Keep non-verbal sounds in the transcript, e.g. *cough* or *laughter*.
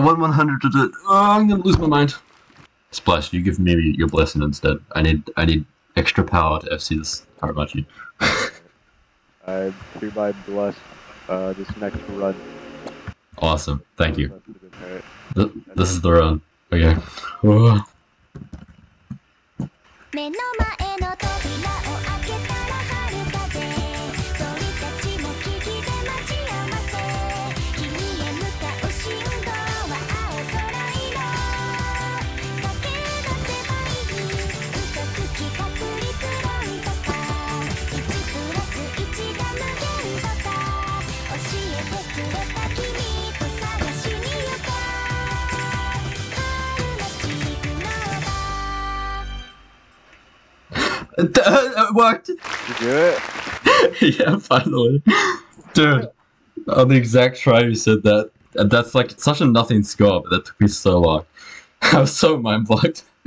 want 100 to do. Oh, I'm gonna lose my mind. Splice, you give me your blessing instead. I need I need extra power to FC this Harumachi. *laughs* I hereby bless uh, this next run. Awesome. Thank you. That's a good parrot. Th- this is the run. Okay. *laughs* *laughs* it worked! Did you do it? *laughs* yeah, finally. Dude, on the exact try you said that, and that's like such a nothing score, but that took me so long. *laughs* I was so mind blocked. *laughs*